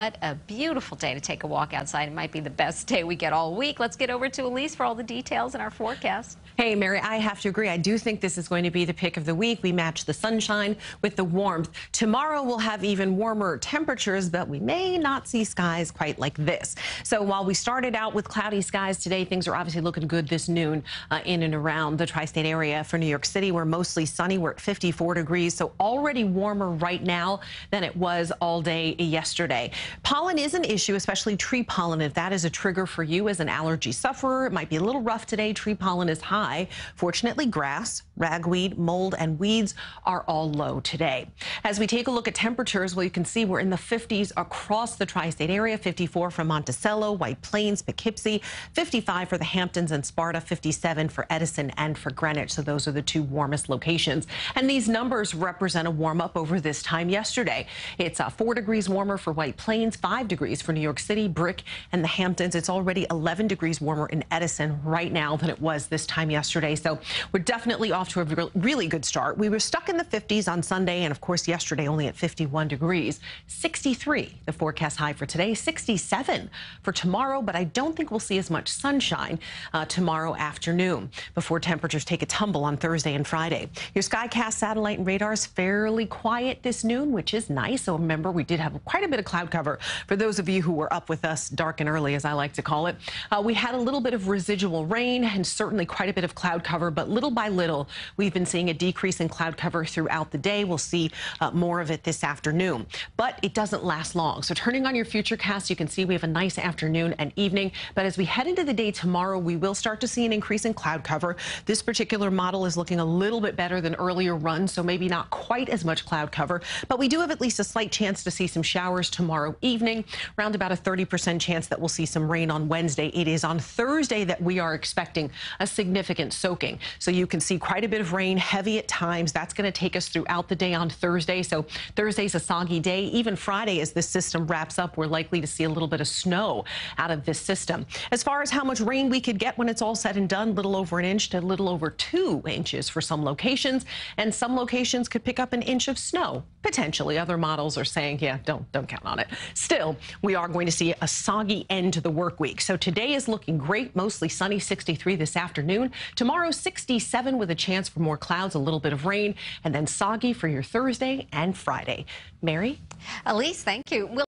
What a beautiful day to take a walk outside. It might be the best day we get all week. Let's get over to Elise for all the details in our forecast. Hey, Mary, I have to agree. I do think this is going to be the pick of the week. We match the sunshine with the warmth. Tomorrow we'll have even warmer temperatures, but we may not see skies quite like this. So while we started out with cloudy skies today, things are obviously looking good this noon uh, in and around the tri-state area. For New York City, we're mostly sunny. We're at 54 degrees, so already warmer right now than it was all day yesterday. Pollen is an issue, especially tree pollen. If that is a trigger for you as an allergy sufferer, it might be a little rough today. Tree pollen is high. Fortunately, grass, ragweed, mold, and weeds are all low today. As we take a look at temperatures, well, you can see we're in the 50s across the tri-state area, 54 for Monticello, White Plains, Poughkeepsie, 55 for the Hamptons and Sparta, 57 for Edison and for Greenwich. So those are the two warmest locations. And these numbers represent a warm up over this time yesterday. It's uh, four degrees warmer for White Plains, 5 degrees for New York City, Brick, and the Hamptons. It's already 11 degrees warmer in Edison right now than it was this time yesterday. So we're definitely off to a really good start. We were stuck in the 50s on Sunday, and of course, yesterday only at 51 degrees. 63, the forecast high for today, 67 for tomorrow, but I don't think we'll see as much sunshine uh, tomorrow afternoon before temperatures take a tumble on Thursday and Friday. Your Skycast satellite and radar is fairly quiet this noon, which is nice. So remember, we did have quite a bit of cloud cover for those of you who were up with us dark and early, as I like to call it, uh, we had a little bit of residual rain and certainly quite a bit of cloud cover, but little by little, we've been seeing a decrease in cloud cover throughout the day. We'll see uh, more of it this afternoon, but it doesn't last long. So turning on your future futurecast, you can see we have a nice afternoon and evening, but as we head into the day tomorrow, we will start to see an increase in cloud cover. This particular model is looking a little bit better than earlier runs, so maybe not quite as much cloud cover, but we do have at least a slight chance to see some showers tomorrow evening. Around about a 30% chance that we'll see some rain on Wednesday. It is on Thursday that we are expecting a significant soaking. So you can see quite a bit of rain, heavy at times. That's going to take us throughout the day on Thursday. So Thursday's a soggy day. Even Friday, as this system wraps up, we're likely to see a little bit of snow out of this system. As far as how much rain we could get when it's all said and done, little over an inch to a little over two inches for some locations. And some locations could pick up an inch of snow, potentially. Other models are saying, yeah, don't, don't count on it. Still, we are going to see a soggy end to the work week. So today is looking great, mostly sunny, 63 this afternoon. Tomorrow, 67 with a chance for more clouds, a little bit of rain, and then soggy for your Thursday and Friday. Mary? Elise, thank you. We'll